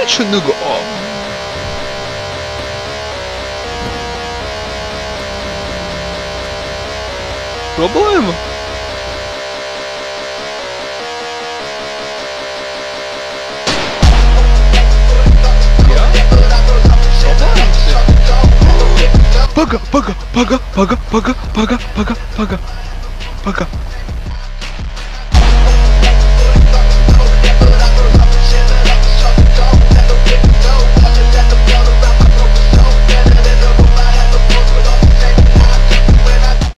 скрещеного. Пробуємо? Пага, пага, пага, пага, пага, пага, пага, пага.